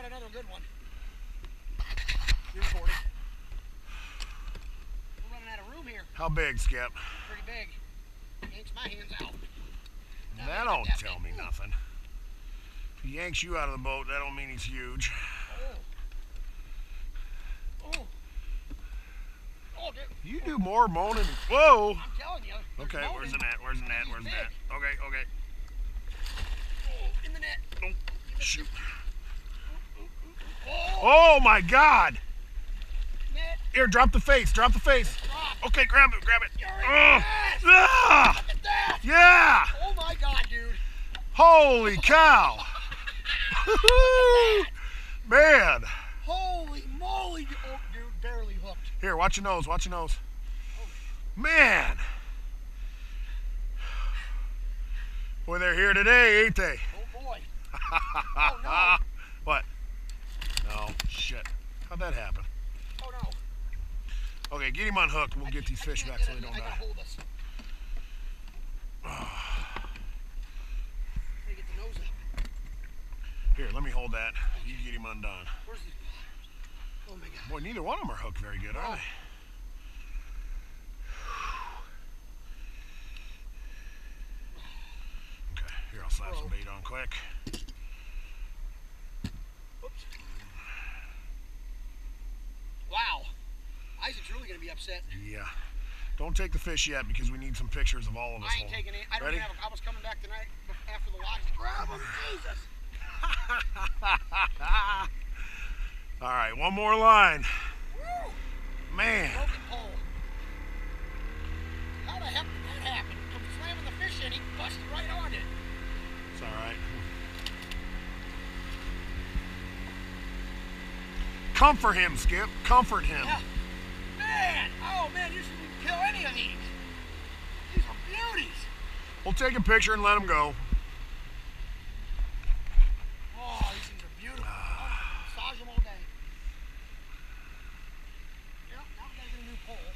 got another good one. You're recording. We're running out of room here. How big, Skip? Pretty big. Yanks my hands out. That don't that tell big. me nothing. If he yanks you out of the boat, that don't mean he's huge. Oh. Oh. Oh, dude. You do more moaning. Whoa! I'm telling you. Okay, where's the net? Where's the net? Where's the net? Okay, okay. Oh, in the net. Oh, nope. Shoot. Oh, my God! Here, drop the face. Drop the face. Okay, grab it. Grab it. Ah! Look at that. Yeah! Oh my God, dude. Holy cow! Man! Holy moly. Oh, dude, barely hooked. Here, watch your nose. Watch your nose. Man! Boy, they're here today, ain't they? Oh boy. Oh, no. Shit. How'd that happen? Oh no. Okay, get him unhooked. We'll I get these fish back so they don't die. hold this. Gotta get the nose up. Here, let me hold that. You get him undone. Oh my God. Boy, neither one of them are hooked very good, are they? Oh. Okay, here, I'll slap some bait on quick. Upset. Yeah. Don't take the fish yet because we need some pictures of all of us. I ain't holding- taking it. I don't Ready? even have. A, I was coming back tonight after the lodge. Grab him, Jesus. all right, one more line. Woo! Man. Broken pole. How the heck did that happen? I'm slamming the fish in, he busted right on it. It's all right. Comfort him, Skip. Comfort him. Yeah. Man, oh man, you shouldn't kill any of these. These are beauties. We'll take a picture and let them go. Oh, these things are beautiful. Oh, massage them all day. Yep, now we gotta get a new pole.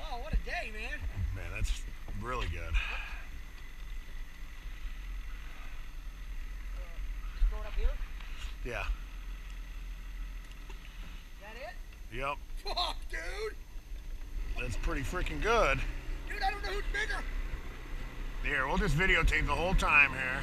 Oh, what a day, man. Man, that's really good. Just throw it up here. Yeah. Is that it? Yep. Fuck, dude. That's pretty freaking good. Dude, I don't know who's bigger. Here, we'll just videotape the whole time here.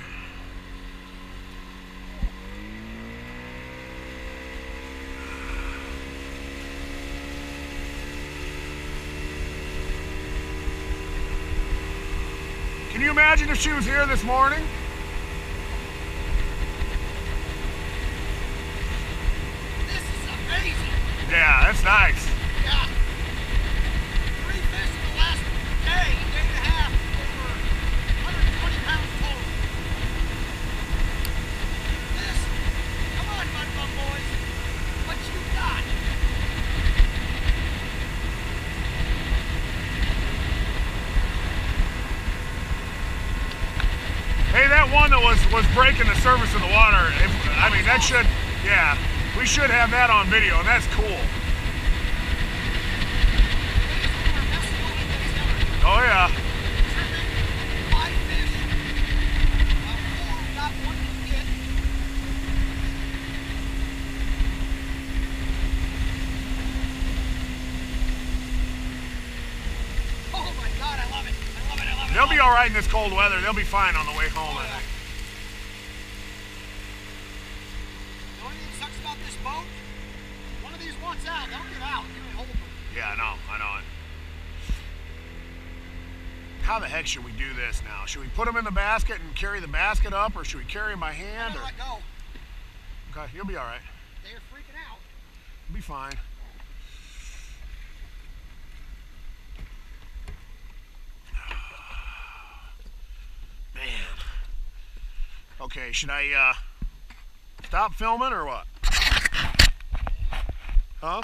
Can you imagine if she was here this morning? This is amazing. Yeah, that's nice. Yeah. Three fish in the last day, day and a half, over 120 pounds total. This, come on, Mud Bum boys. What you got? Hey, that one that was was breaking the surface of the water. I mean, that should, yeah, we should have that on video. That's cool. We're messing all these days down. Oh yeah. Five fish. Uh, four got one to get. Oh my god, I love it. I love it, I love it. I They'll be all right in this cold weather. They'll be fine on the way home. I think. The only thing that sucks about this boat, one of these wants out. They'll get out. You can hold them. Yeah, I know. I know it. How the heck should we do this now? Should we put them in the basket and carry the basket up, or should we carry them by hand? Or let go. okay, you'll be all right. They're freaking out. You'll be fine. Man. Okay, should I uh, stop filming or what? Huh?